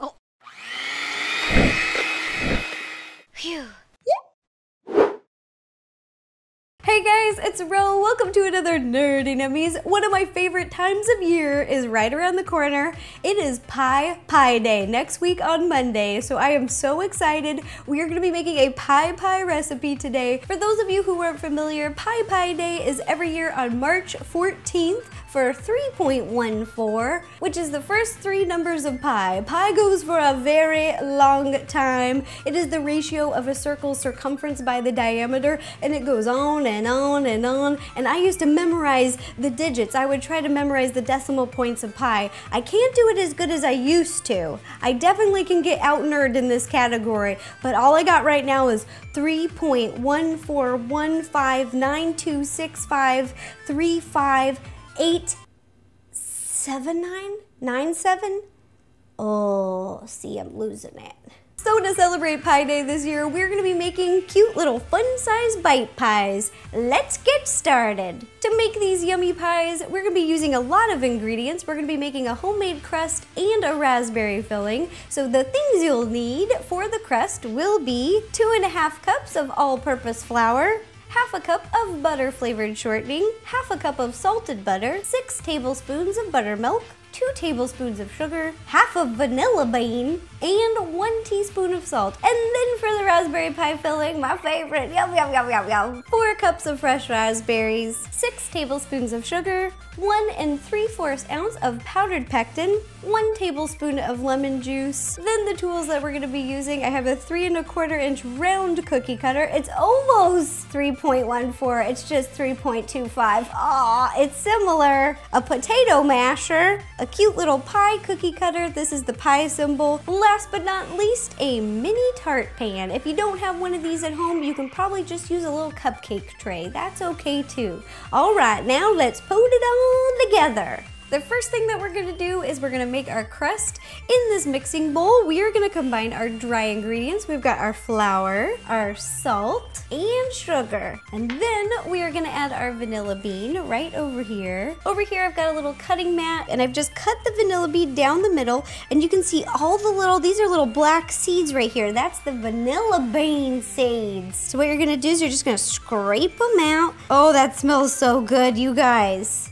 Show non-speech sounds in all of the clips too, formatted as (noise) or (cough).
Oh. Phew. Hey guys, it's Ro. Welcome to another Nerdy Nummies. One of my favorite times of year is right around the corner. It is Pie Pie Day next week on Monday, so I am so excited. We are going to be making a pi pie recipe today. For those of you who aren't familiar, Pie Pie Day is every year on March 14th for 3.14, which is the first three numbers of pi. Pi goes for a very long time. It is the ratio of a circle's circumference by the diameter, and it goes on and on and on. And I used to memorize the digits. I would try to memorize the decimal points of pi. I can't do it as good as I used to. I definitely can get out nerd in this category, but all I got right now is 3.1415926535 eight, seven, nine, nine, seven. Oh, see, I'm losing it. So to celebrate Pi Day this year, we're gonna be making cute little fun-sized bite pies. Let's get started. To make these yummy pies, we're gonna be using a lot of ingredients. We're gonna be making a homemade crust and a raspberry filling. So the things you'll need for the crust will be two and a half cups of all-purpose flour, half a cup of butter flavored shortening, half a cup of salted butter, six tablespoons of buttermilk, 2 tablespoons of sugar, half a vanilla bean, and 1 teaspoon of salt. And then for the raspberry pie filling, my favorite, yum, yum, yum, yum, yum. 4 cups of fresh raspberries, 6 tablespoons of sugar, 1 and 3 fourths ounce of powdered pectin, 1 tablespoon of lemon juice. Then the tools that we're gonna be using, I have a 3 and a quarter inch round cookie cutter. It's almost 3.14, it's just 3.25. Aw, it's similar. A potato masher, a cute little pi cookie cutter. This is the pi symbol. Last but not least, a mini tart pan. If you don't have one of these at home, you can probably just use a little cupcake tray. That's okay too. All right, now let's put it all together. The first thing that we're gonna do is we're gonna make our crust. In this mixing bowl, we are gonna combine our dry ingredients. We've got our flour, our salt, and sugar. And then we are gonna add our vanilla bean right over here. Over here, I've got a little cutting mat, and I've just cut the vanilla bean down the middle, and you can see all the little, these are little black seeds right here. That's the vanilla bean seeds. So what you're gonna do is you're just gonna scrape them out. Oh, that smells so good, you guys.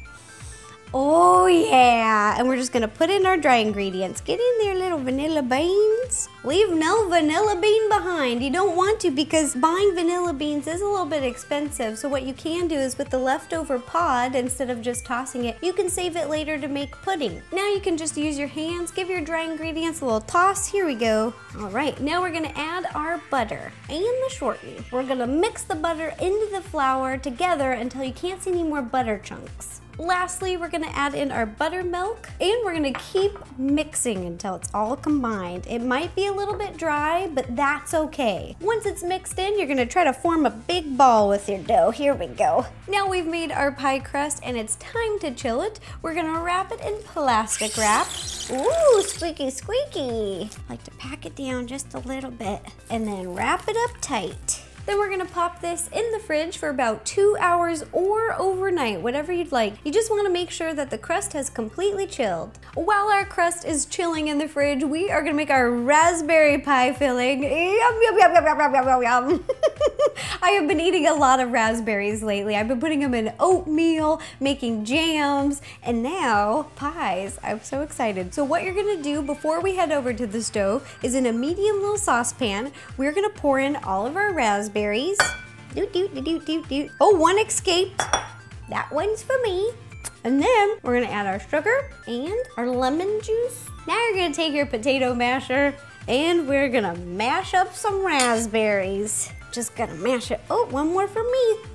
Oh yeah, and we're just gonna put in our dry ingredients. Get in there, little vanilla beans. Leave no vanilla bean behind. You don't want to because buying vanilla beans is a little bit expensive. So what you can do is with the leftover pod, instead of just tossing it, you can save it later to make pudding. Now you can just use your hands, give your dry ingredients a little toss. Here we go. All right, now we're gonna add our butter and the shortening. We're gonna mix the butter into the flour together until you can't see any more butter chunks. Lastly, we're gonna add in our buttermilk and we're gonna keep mixing until it's all combined. It might be a little bit dry, but that's okay. Once it's mixed in, you're gonna try to form a big ball with your dough. Here we go. Now we've made our pie crust and it's time to chill it. We're gonna wrap it in plastic wrap. Ooh, squeaky squeaky. I like to pack it down just a little bit and then wrap it up tight. Then we're gonna pop this in the fridge for about two hours or overnight, whatever you'd like. You just wanna make sure that the crust has completely chilled. While our crust is chilling in the fridge, we are gonna make our raspberry pie filling. Yum, yum, yum, yum, yum, yum, yum, yum. (laughs) I have been eating a lot of raspberries lately. I've been putting them in oatmeal, making jams, and now pies. I'm so excited. So what you're gonna do before we head over to the stove is in a medium little saucepan, we're gonna pour in all of our raspberries. Doot, doot, doot, doot, doot. Oh, one escaped. That one's for me. And then we're gonna add our sugar and our lemon juice. Now you're gonna take your potato masher and we're gonna mash up some raspberries. Just gonna mash it. Oh, one more for me.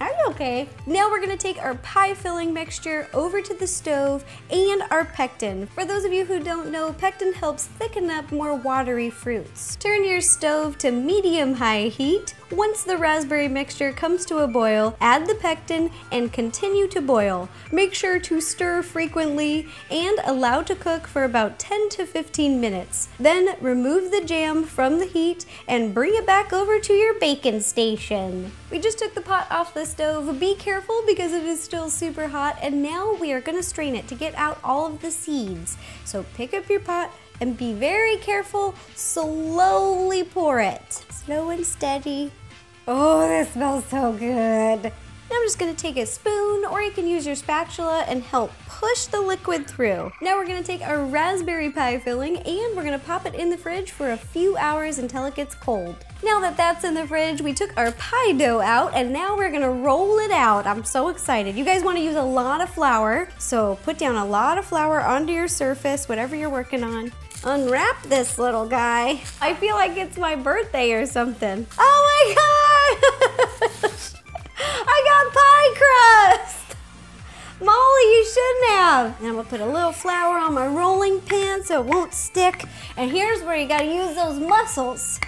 Are you okay? Now we're gonna take our pie filling mixture over to the stove and our pectin. For those of you who don't know, pectin helps thicken up more watery fruits. Turn your stove to medium-high heat. Once the raspberry mixture comes to a boil, add the pectin and continue to boil. Make sure to stir frequently and allow to cook for about 10 to 15 minutes. Then remove the jam from the heat and bring it back over to your baking station. We just took the pot off the stove. Be careful because it is still super hot. And now we are gonna strain it to get out all of the seeds. So pick up your pot and be very careful. Slowly pour it. Slow and steady. Oh, this smells so good. Now I'm just gonna take a spoon or you can use your spatula and help push the liquid through. Now we're gonna take our raspberry pie filling and we're gonna pop it in the fridge for a few hours until it gets cold. Now that that's in the fridge, we took our pie dough out and now we're gonna roll it out. I'm so excited. You guys wanna use a lot of flour, so put down a lot of flour onto your surface, whatever you're working on. Unwrap this little guy. I feel like it's my birthday or something. Oh my God! (laughs) And I'm gonna put a little flour on my rolling pin so it won't stick. And here's where you gotta use those muscles.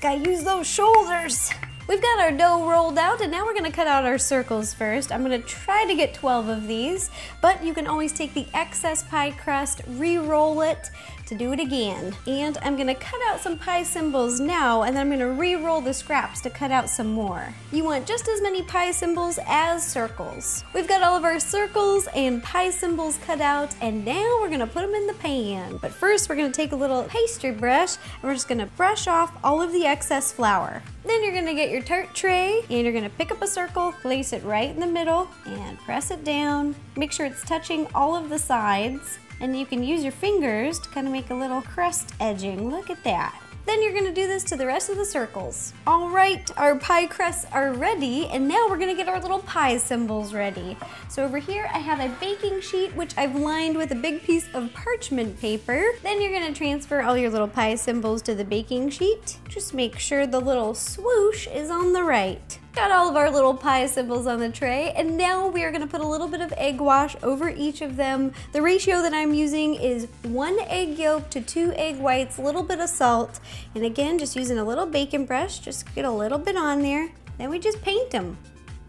Gotta use those shoulders. We've got our dough rolled out and now we're gonna cut out our circles first. I'm gonna try to get 12 of these, but you can always take the excess pie crust, re-roll it, to do it again. And I'm gonna cut out some pi symbols now and then I'm gonna re-roll the scraps to cut out some more. You want just as many pi symbols as circles. We've got all of our circles and pi symbols cut out and now we're gonna put them in the pan. But first we're gonna take a little pastry brush and we're just gonna brush off all of the excess flour. Then you're gonna get your tart tray and you're gonna pick up a circle, place it right in the middle and press it down. Make sure it's touching all of the sides and you can use your fingers to kind of make a little crust edging. Look at that. Then you're gonna do this to the rest of the circles. All right, our pie crusts are ready, and now we're gonna get our little pi symbols ready. So over here, I have a baking sheet, which I've lined with a big piece of parchment paper. Then you're gonna transfer all your little pi symbols to the baking sheet. Just make sure the little swoosh is on the right. Got all of our little pi symbols on the tray, and now we are gonna put a little bit of egg wash over each of them. The ratio that I'm using is one egg yolk to two egg whites, a little bit of salt, and again, just using a little bacon brush, just get a little bit on there. Then we just paint them.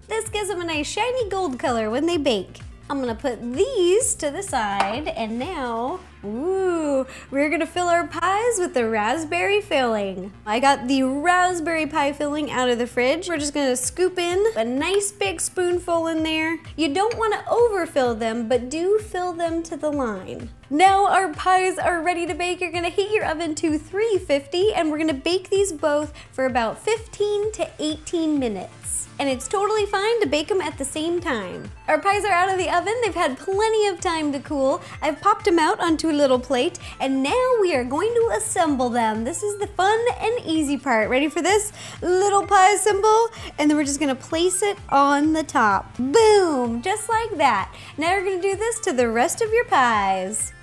This gives them a nice shiny gold color when they bake. I'm gonna put these to the side, and now Ooh, we're gonna fill our pies with the raspberry filling. I got the raspberry pie filling out of the fridge. We're just gonna scoop in a nice big spoonful in there. You don't wanna overfill them, but do fill them to the line. Now our pies are ready to bake. You're gonna heat your oven to 350 and we're gonna bake these both for about 15 to 18 minutes. And it's totally fine to bake them at the same time. Our pies are out of the oven. They've had plenty of time to cool. I've popped them out onto a little plate, and now we are going to assemble them. This is the fun and easy part. Ready for this? Little pi symbol, and then we're just gonna place it on the top. Boom, just like that. Now we're gonna do this to the rest of your pies.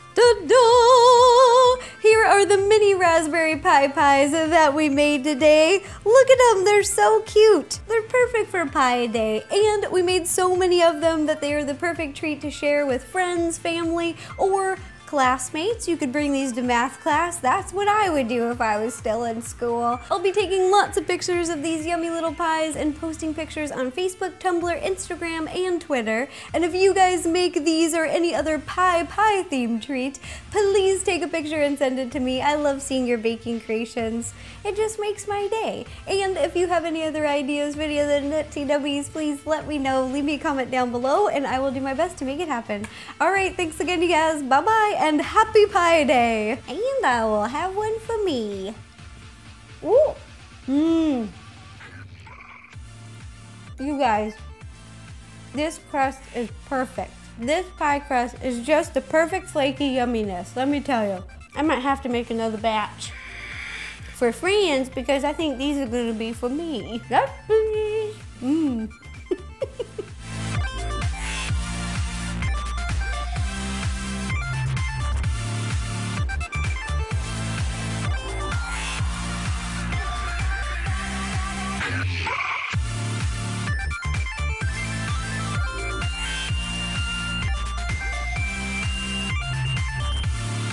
Here are the mini raspberry pi pies that we made today. Look at them, they're so cute. They're perfect for pi day, and we made so many of them that they are the perfect treat to share with friends, family, or classmates. You could bring these to math class. That's what I would do if I was still in school. I'll be taking lots of pictures of these yummy little pies and posting pictures on Facebook, Tumblr, Instagram, and Twitter. And if you guys make these or any other pie pie themed treat, please take a picture and send it to me. I love seeing your baking creations. It just makes my day. And if you have any other ideas, videos, and TWs, please let me know. Leave me a comment down below and I will do my best to make it happen. All right, thanks again, you guys. Bye-bye and happy Pi Day. And I will have one for me. Ooh. Mmm. You guys, this crust is perfect. This pie crust is just the perfect flaky yumminess, let me tell you. I might have to make another batch for friends because I think these are gonna be for me. That's.